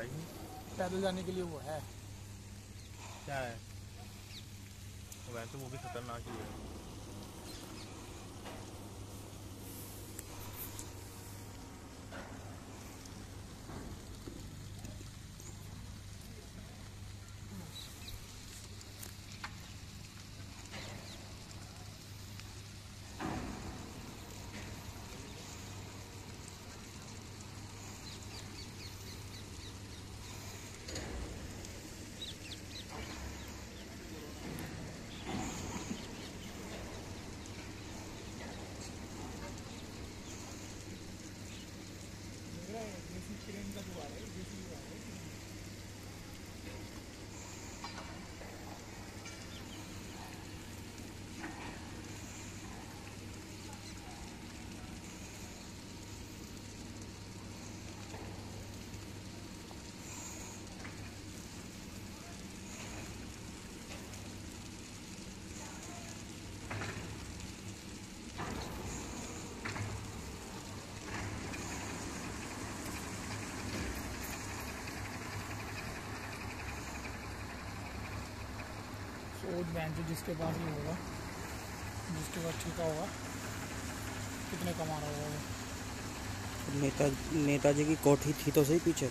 है ही नहीं पैदल जाने के लिए वो है। क्या है? वैसे वो भी खतरनाक ही है। considering the सोच बैंक है जिसके पास ही होगा, जिसके पास ठीका होगा कितने कमा रहा होगा नेता, नेताजी की कोठी थी तो सही पीछे।